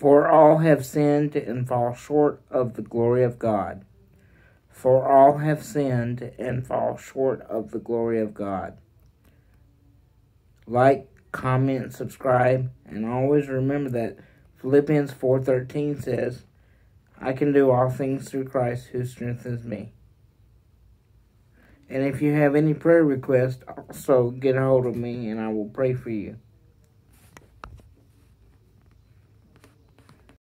For all have sinned and fall short of the glory of God. For all have sinned and fall short of the glory of God. Like, comment, subscribe, and always remember that Philippians 4:13 says, "I can do all things through Christ who strengthens me." And if you have any prayer requests, also get a hold of me and I will pray for you.